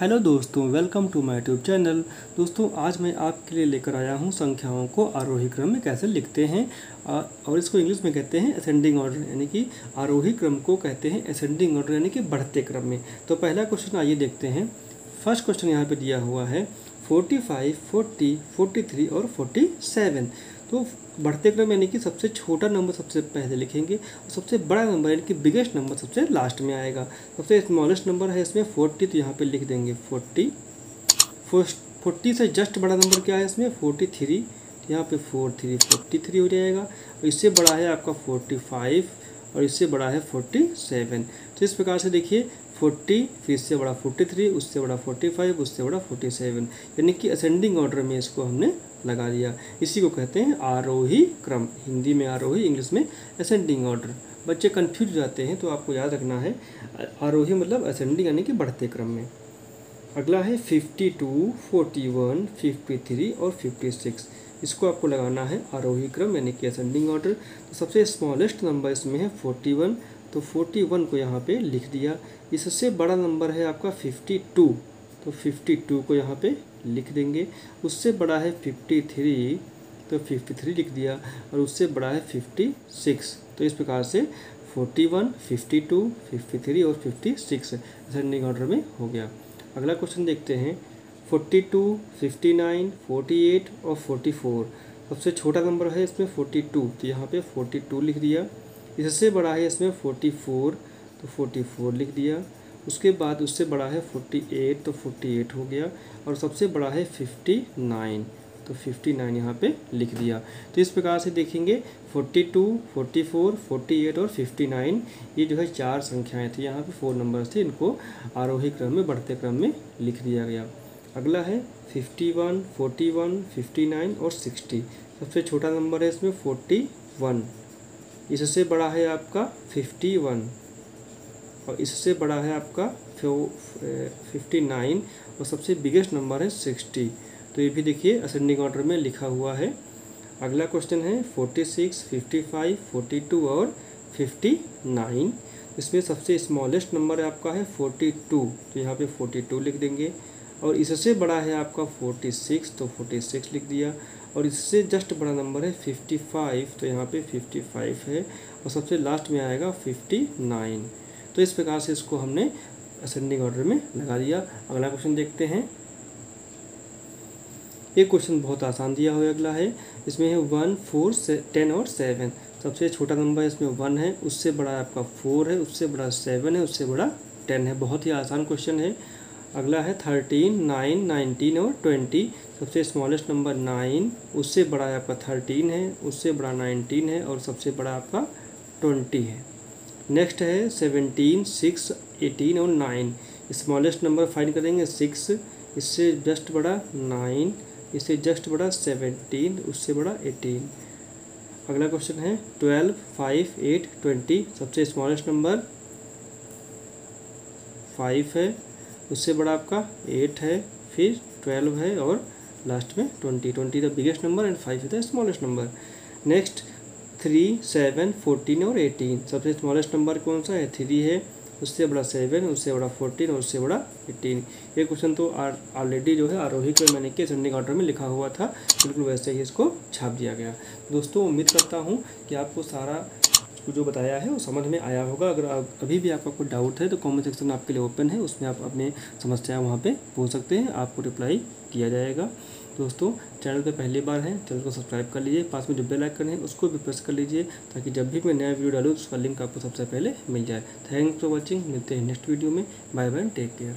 Hello दोस्तों, welcome to my YouTube channel. दोस्तों, आज मैं आपके लिए लेकर आया हूँ संख्याओं को आरोही क्रम में कैसे लिखते हैं। और इसको इंग्लिश में कहते हैं असेंडिंग ऑर्डर यानी कि आरोही क्रम को कहते हैं असेंडिंग ऑर्डर यानी कि बढ़ते क्रम में। तो पहला क्वेश्चन आइए देखते हैं। फ़र्स्ट क्वेश्चन यहाँ पर दिया हुआ है forty five forty forty three और फोर्टी सेवन तो बढ़ते क्रम यानी कि सबसे छोटा नंबर सबसे पहले लिखेंगे और सबसे बड़ा नंबर यानी कि बिगेस्ट नंबर सबसे लास्ट में आएगा। सबसे स्मॉलेस्ट नंबर है, इसमें फोर्टी तो यहाँ पे लिख देंगे फोर्टी फोर्टी से जस्ट बड़ा नंबर क्या है इसमें? फोर्टी थ्री यहाँ पे फोर थ्री फोर्टी थ्री हो जाएगा। और इससे बड़ा है आपका फोर्टी फाइव और इससे बड़ा है फोर्टी सेवन तो इस प्रकार से देखिए फोर्टी, फिर इससे बड़ा फोर्टी थ्री, उससे बड़ा फोर्टी फाइव, उससे बड़ा फोर्टी सेवन। यानी कि असेंडिंग ऑर्डर में इसको हमने लगा दिया। इसी को कहते हैं आरोही क्रम। हिंदी में आरोही, इंग्लिश में असेंडिंग ऑर्डर बच्चे कन्फ्यूज़ जाते हैं तो आपको याद रखना है, आरोही मतलब असेंडिंग यानी कि बढ़ते क्रम में। अगला है fifty two forty one fifty three और फिफ्टी सिक्स इसको आपको लगाना है आरोही क्रम, यानी कि असेंडिंग ऑर्डर तो सबसे स्मॉलेस्ट नंबर इसमें है फोर्टी वन तो फोर्टी वन को यहाँ पे लिख दिया। इससे बड़ा नंबर है आपका फिफ्टी टू तो फिफ्टी टू को यहाँ पे लिख देंगे। उससे बड़ा है फिफ्टी थ्री तो फिफ्टी थ्री लिख दिया। और उससे बड़ा है फिफ्टी सिक्स तो इस प्रकार से forty one fifty two fifty three और फिफ्टी सिक्स असेंडिंग ऑर्डर में हो गया। अगला क्वेश्चन देखते हैं। Forty two fifty nine forty eight और फोर्टी फोर सबसे छोटा नंबर है इसमें फोर्टी टू तो यहाँ पे फोर्टी टू लिख दिया। इससे बड़ा है इसमें फोर्टी फोर तो फोर्टी फोर लिख दिया। उसके बाद उससे बड़ा है फोर्टी एट तो फोर्टी एट हो गया। और सबसे बड़ा है फिफ्टी नाइन तो फिफ्टी नाइन यहाँ पर लिख दिया। तो इस प्रकार से देखेंगे, forty two, forty four, forty eight और फिफ्टी नाइन, ये जो है चार संख्याएँ थी। यहाँ पे फोर नंबर्स थे, इनको आरोही क्रम में, बढ़ते क्रम में लिख दिया गया। अगला है fifty one, forty one, fifty nine और सिक्सटी। सबसे छोटा नंबर है इसमें फोर्टी वन। इससे बड़ा है आपका फिफ्टी वन और इससे बड़ा है आपका फिफ्टी नाइन और सबसे बिगेस्ट नंबर है सिक्सटी तो ये भी देखिए असेंडिंग ऑर्डर में लिखा हुआ है। अगला क्वेश्चन है forty six fifty five forty two और फिफ्टी नाइन इसमें सबसे स्मॉलेस्ट नंबर आपका है फोर्टी टू तो यहाँ पे फोर्टी टू लिख देंगे। और इससे बड़ा है आपका फोर्टी सिक्स तो फोर्टी सिक्स लिख दिया। और इससे जस्ट बड़ा नंबर है फिफ्टी फाइव तो यहाँ पे फिफ्टी फाइव है और सबसे लास्ट में आएगा फिफ्टी नाइन तो इस प्रकार से इसको हमने असेंडिंग ऑर्डर में लगा दिया। अगला क्वेश्चन देखते हैं। एक क्वेश्चन बहुत आसान दिया हुआ अगला है। इसमें है वन फोर से टेन और सेवन सबसे छोटा नंबर इसमें वन है, उससे बड़ा आपका फोर है, उससे बड़ा सेवन है, उससे बड़ा टेन है। बहुत ही आसान क्वेश्चन है। अगला है थर्टीन नाइन नाइनटीन और ट्वेंटी सबसे स्मॉलेस्ट नंबर नाइन उससे बड़ा आपका थर्टीन है, उससे बड़ा नाइनटीन है और सबसे बड़ा आपका ट्वेंटी है। नेक्स्ट है सेवनटीन सिक्स एटीन और नाइन स्मॉलेस्ट नंबर फाइंड करेंगे सिक्स इससे जस्ट बड़ा नाइन इससे जस्ट बड़ा सेवनटीन उससे बड़ा एटीन अगला क्वेश्चन है ट्वेल्व फाइव एट ट्वेंटी सबसे स्मॉलेस्ट नंबर फाइव है। उससे बड़ा आपका एट है, फिर ट्वेल्व है और लास्ट में twenty twenty the biggest number and five is the smallest number next three seven fourteen और एटीन सबसे स्मॉलेस्ट नंबर कौन सा है? थ्री है, उससे बड़ा सेवन उससे बड़ा फोर्टीन और उससे बड़ा एटीन ये क्वेश्चन तो ऑलरेडी जो है आरोही को मैंने के सेंडिंग ऑर्डर में लिखा हुआ था। बिल्कुल वैसे ही इसको छाप दिया गया। दोस्तों, उम्मीद करता हूँ कि आपको सारा जो बताया है, वो समझ में आया होगा। अगर अभी भी आपका कोई डाउट है तो कमेंट सेक्शन आपके लिए ओपन है, उसमें आप अपनी समस्या वहाँ पे पूछ सकते हैं, आपको रिप्लाई किया जाएगा। दोस्तों चैनल पे पहली बार है चैनल को सब्सक्राइब कर लीजिए, पास में जो बेल आइकन है, उसको भी प्रेस कर लीजिए, ताकि जब भी मैं नया वीडियो डालूँ, उसका लिंक आपको सबसे पहले मिल जाए। थैंक्स फॉर वॉचिंग मिलते हैं नेक्स्ट वीडियो में। Bye bye take care